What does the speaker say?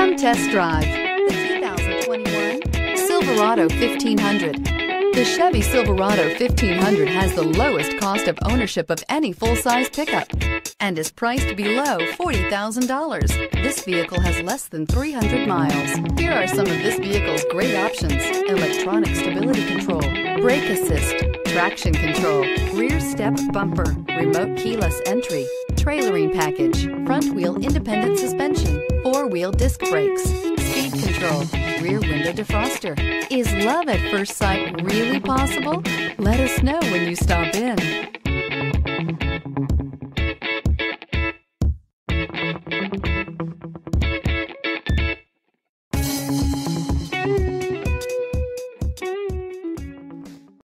Come test drive the 2021 Silverado 1500. The Chevy Silverado 1500 has the lowest cost of ownership of any full-size pickup and is priced below $40,000. This vehicle has less than 300 miles. Here are some of this vehicle's great options. Electronic stability control, brake assist, traction control, rear step bumper, remote keyless entry, trailering package, front wheel independent suspension, four-wheel disc brakes, speed control, rear window defroster. Is love at first sight really possible? Let us know when you stop in. Thank you.